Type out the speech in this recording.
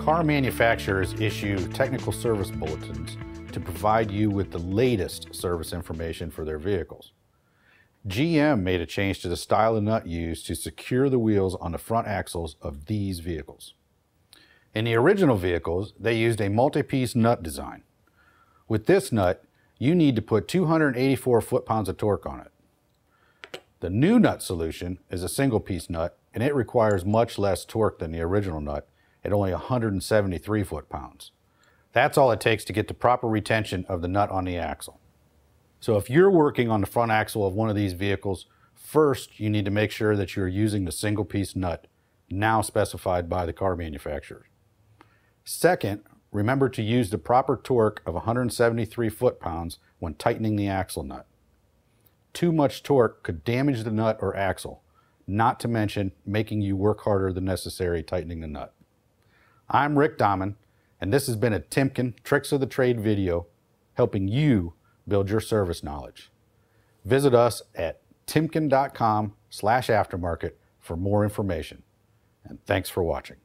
Car manufacturers issue technical service bulletins to provide you with the latest service information for their vehicles. GM made a change to the style of nut used to secure the wheels on the front axles of these vehicles. In the original vehicles, they used a multi-piece nut design. With this nut, you need to put 284 foot-pounds of torque on it. The new nut solution is a single piece nut and it requires much less torque than the original nut at only 173 foot-pounds. That's all it takes to get the proper retention of the nut on the axle. So if you're working on the front axle of one of these vehicles, first you need to make sure that you're using the single piece nut now specified by the car manufacturer. Second, remember to use the proper torque of 173 foot-pounds when tightening the axle nut. Too much torque could damage the nut or axle, not to mention making you work harder than necessary tightening the nut. I'm Rick Dahman, and this has been a Timken Tricks of the Trade video helping you build your service knowledge. Visit us at timken.com slash aftermarket for more information. And thanks for watching.